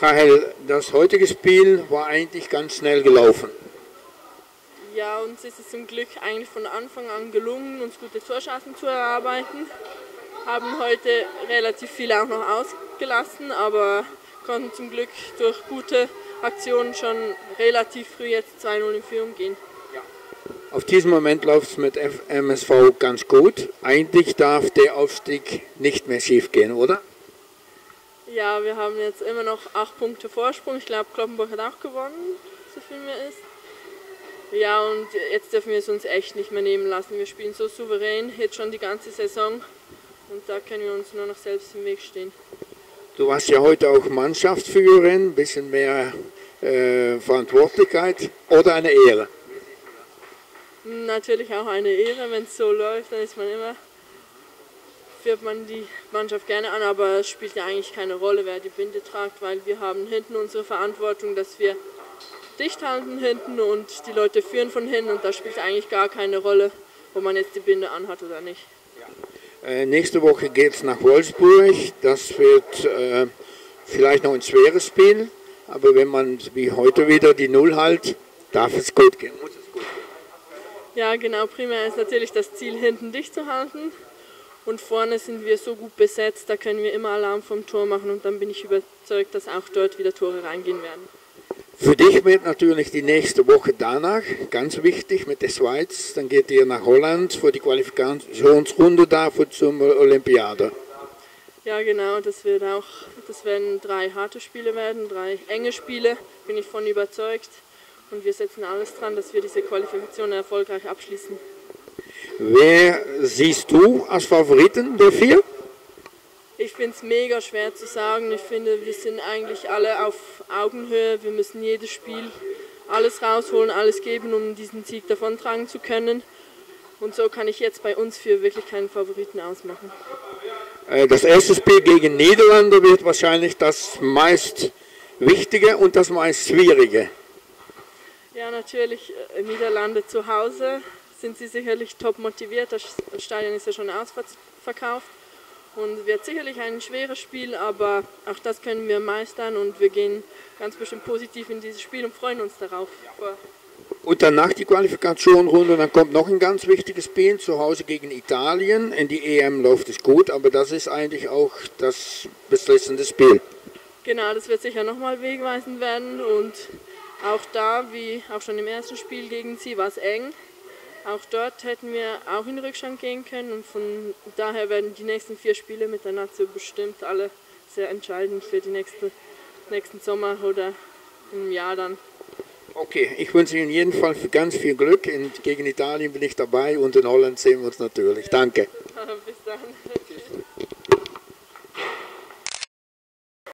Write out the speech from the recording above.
Rahel, das heutige Spiel war eigentlich ganz schnell gelaufen. Ja, uns ist es zum Glück eigentlich von Anfang an gelungen, uns gute Torschancen zu erarbeiten. Haben heute relativ viele auch noch ausgelassen, aber konnten zum Glück durch gute Aktionen schon relativ früh jetzt 2-0 in Führung gehen. Auf diesem Moment läuft es mit MSV ganz gut. Eigentlich darf der Aufstieg nicht mehr schief gehen, oder? Ja, wir haben jetzt immer noch acht Punkte Vorsprung. Ich glaube, Kloppenburg hat auch gewonnen, so viel mir ist. Ja, und jetzt dürfen wir es uns echt nicht mehr nehmen lassen. Wir spielen so souverän, jetzt schon die ganze Saison. Und da können wir uns nur noch selbst im Weg stehen. Du warst ja heute auch Mannschaftsführerin, ein bisschen mehr äh, Verantwortlichkeit oder eine Ehre? Natürlich auch eine Ehre, wenn es so läuft, dann ist man immer, führt man die Mannschaft gerne an, aber es spielt ja eigentlich keine Rolle, wer die Binde tragt, weil wir haben hinten unsere Verantwortung, dass wir dicht halten hinten und die Leute führen von hinten und da spielt eigentlich gar keine Rolle, wo man jetzt die Binde anhat oder nicht. Äh, nächste Woche geht es nach Wolfsburg. Das wird äh, vielleicht noch ein schweres Spiel, aber wenn man wie heute wieder die Null halt, darf es gut gehen. Muss es gut gehen. Ja, genau. Primär ist natürlich das Ziel, hinten dicht zu halten. Und vorne sind wir so gut besetzt, da können wir immer Alarm vom Tor machen und dann bin ich überzeugt, dass auch dort wieder Tore reingehen werden. Für dich wird natürlich die nächste Woche danach ganz wichtig mit der Schweiz. Dann geht ihr nach Holland für die Qualifikationsrunde dafür zum Olympiade. Ja, genau. Das wird auch, das werden drei harte Spiele werden, drei enge Spiele. Bin ich von überzeugt. Und wir setzen alles dran, dass wir diese Qualifikation erfolgreich abschließen. Wer siehst du als Favoriten der vier? Ich finde es mega schwer zu sagen. Ich finde, wir sind eigentlich alle auf Augenhöhe. Wir müssen jedes Spiel alles rausholen, alles geben, um diesen Sieg davontragen zu können. Und so kann ich jetzt bei uns für wirklich keinen Favoriten ausmachen. Äh, das erste Spiel gegen Niederlande wird wahrscheinlich das meist wichtige und das meist schwierige. Ja, natürlich äh, Niederlande zu Hause sind sie sicherlich top motiviert. Das Stadion ist ja schon ausverkauft und wird sicherlich ein schweres Spiel, aber auch das können wir meistern und wir gehen ganz bestimmt positiv in dieses Spiel und freuen uns darauf. Und danach die Qualifikationrunde, dann kommt noch ein ganz wichtiges Spiel zu Hause gegen Italien. In die EM läuft es gut, aber das ist eigentlich auch das beslissende Spiel. Genau, das wird sicher nochmal wegweisend werden und auch da, wie auch schon im ersten Spiel gegen sie, war es eng. Auch dort hätten wir auch in Rückstand gehen können und von daher werden die nächsten vier Spiele mit der Nazio bestimmt alle sehr entscheidend für die nächste, nächsten Sommer oder im Jahr dann. Okay, ich wünsche Ihnen jedenfalls ganz viel Glück. Gegen Italien bin ich dabei und in Holland sehen wir uns natürlich. Danke.